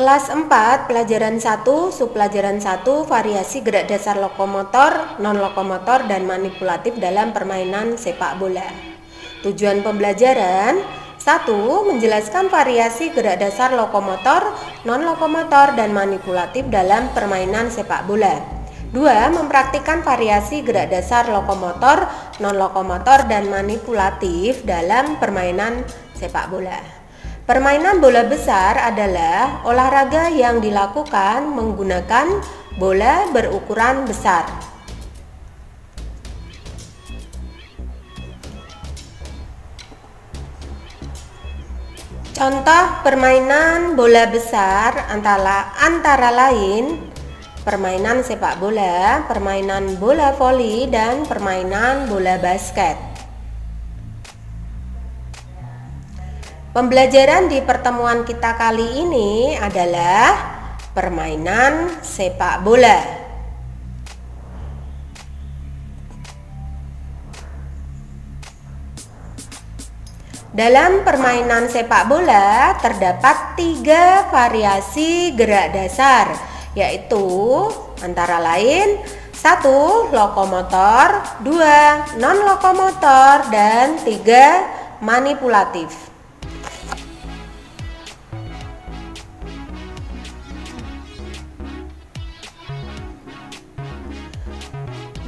Kelas 4, pelajaran 1, subpelajaran 1, variasi gerak dasar lokomotor, non-lokomotor, dan manipulatif dalam permainan sepak bola. Tujuan pembelajaran 1. Menjelaskan variasi gerak dasar lokomotor, non-lokomotor, dan manipulatif dalam permainan sepak bola. 2. Mempraktikkan variasi gerak dasar lokomotor, non-lokomotor, dan manipulatif dalam permainan sepak bola. Permainan bola besar adalah olahraga yang dilakukan menggunakan bola berukuran besar. Contoh permainan bola besar antara antara lain permainan sepak bola, permainan bola voli dan permainan bola basket. Pembelajaran di pertemuan kita kali ini adalah permainan sepak bola. Dalam permainan sepak bola terdapat tiga variasi gerak dasar, yaitu antara lain satu lokomotor, dua non lokomotor, dan tiga manipulatif.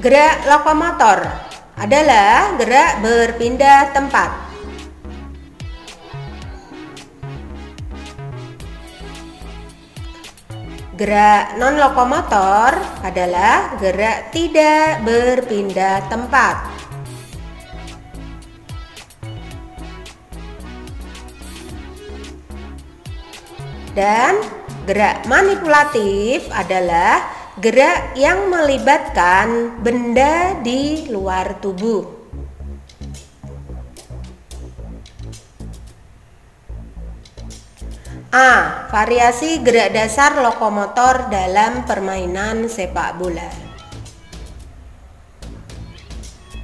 Gerak lokomotor adalah gerak berpindah tempat. Gerak non-lokomotor adalah gerak tidak berpindah tempat. Dan gerak manipulatif adalah Gerak yang melibatkan benda di luar tubuh. A. Variasi gerak dasar lokomotor dalam permainan sepak bola.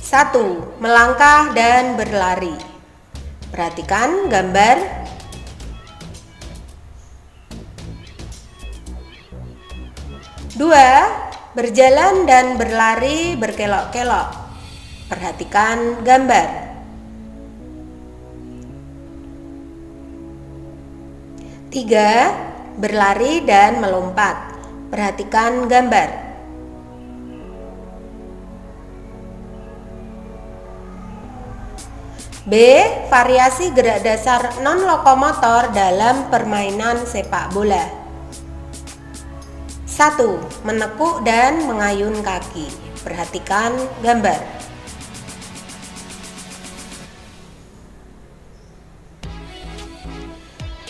1. Melangkah dan berlari. Perhatikan gambar Dua, berjalan dan berlari berkelok-kelok. Perhatikan gambar. Tiga, berlari dan melompat. Perhatikan gambar. B. Variasi gerak dasar non-lokomotor dalam permainan sepak bola. 1. Menekuk dan mengayun kaki. Perhatikan gambar.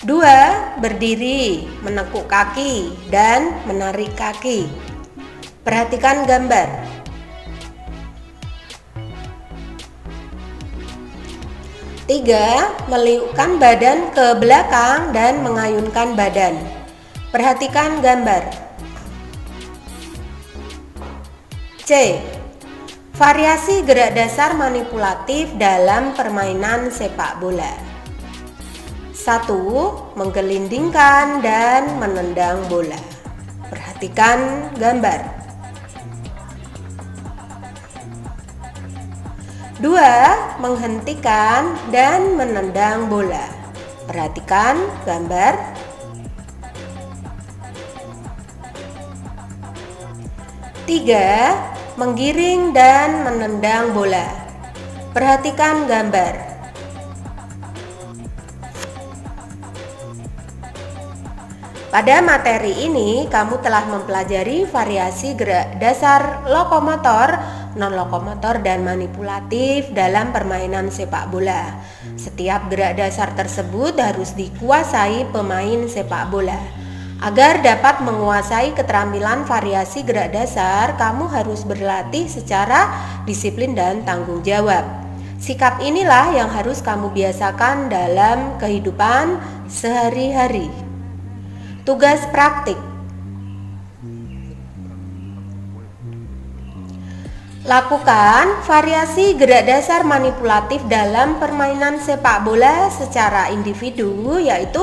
Dua, berdiri, menekuk kaki, dan menarik kaki. Perhatikan gambar. Tiga, meliukkan badan ke belakang dan mengayunkan badan. Perhatikan gambar. C. Variasi gerak dasar manipulatif dalam permainan sepak bola 1. Menggelindingkan dan menendang bola Perhatikan gambar 2. Menghentikan dan menendang bola Perhatikan gambar 3 menggiring dan menendang bola. Perhatikan gambar. Pada materi ini, kamu telah mempelajari variasi gerak dasar lokomotor, non-lokomotor, dan manipulatif dalam permainan sepak bola. Setiap gerak dasar tersebut harus dikuasai pemain sepak bola. Agar dapat menguasai keterampilan variasi gerak dasar, kamu harus berlatih secara disiplin dan tanggung jawab. Sikap inilah yang harus kamu biasakan dalam kehidupan sehari-hari. Tugas praktik Lakukan variasi gerak dasar manipulatif dalam permainan sepak bola secara individu yaitu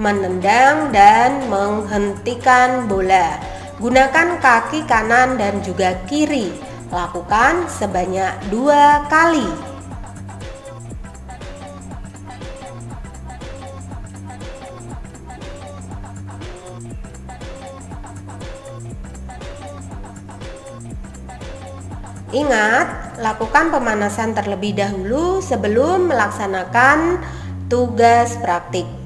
menendang dan menghentikan bola. Gunakan kaki kanan dan juga kiri. Lakukan sebanyak dua kali. Ingat, lakukan pemanasan terlebih dahulu sebelum melaksanakan tugas praktik.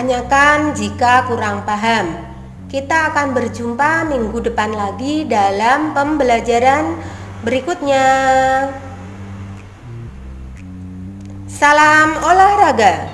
Tanyakan jika kurang paham. Kita akan berjumpa minggu depan lagi dalam pembelajaran berikutnya. Salam olahraga.